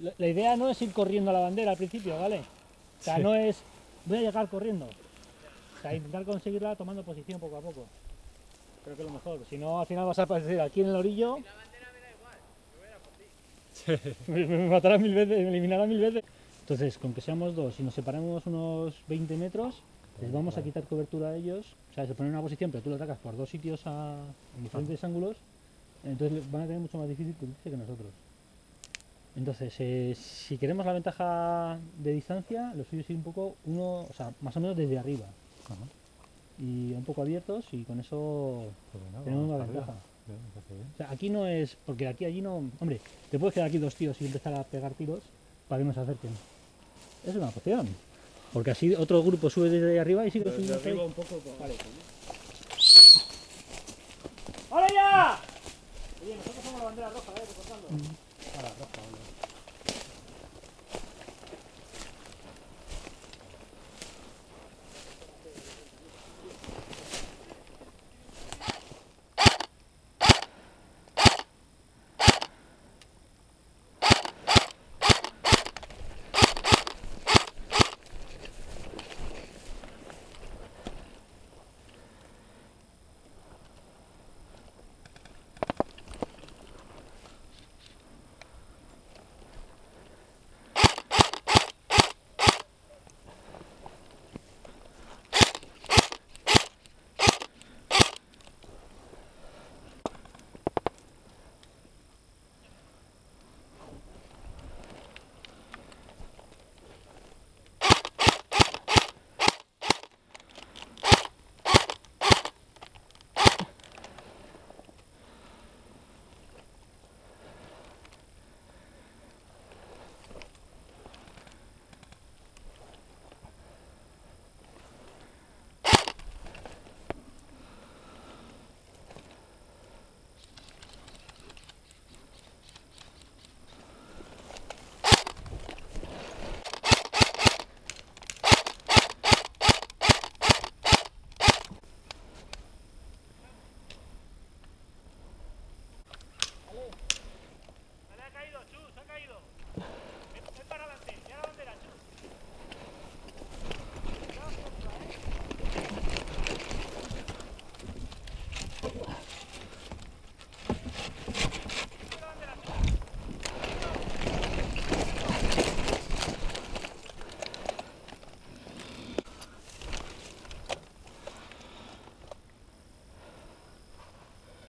la- la idea no es ir corriendo a la bandera al principio, ¿vale? O sea, Sí. no es voy a llegar corriendo. O sea, intentar conseguirla tomando posición poco a poco. Creo que es lo mejor. Si no, al final vas a aparecer aquí en el orillo. me, me matará mil veces, me eliminará mil veces. Entonces, con que seamos dos y nos separemos unos 20 metros, les vamos a quitar cobertura a ellos. O sea, se ponen en una posición, pero tú lo atacas por dos sitios a, en diferentes ángulos. Entonces van a tener mucho más difícil que nosotros. Entonces, eh, si queremos la ventaja de distancia, lo suyo es ir un poco, uno, o sea, más o menos desde arriba. Ajá. Y un poco abiertos y con eso Pues tenemos una ventaja. Bien, bien. O sea, aquí no es, porque aquí allí no, hombre, te puedes quedar aquí dos tíos y empezar a pegar tiros para que nos acerquen. Es una opción. Porque así otro grupo sube desde arriba y sigue subiendo. arriba un poco. pues, Vale. ¡Hola ya! Oye, nosotros somos la bandera roja, ¿eh? Recordando.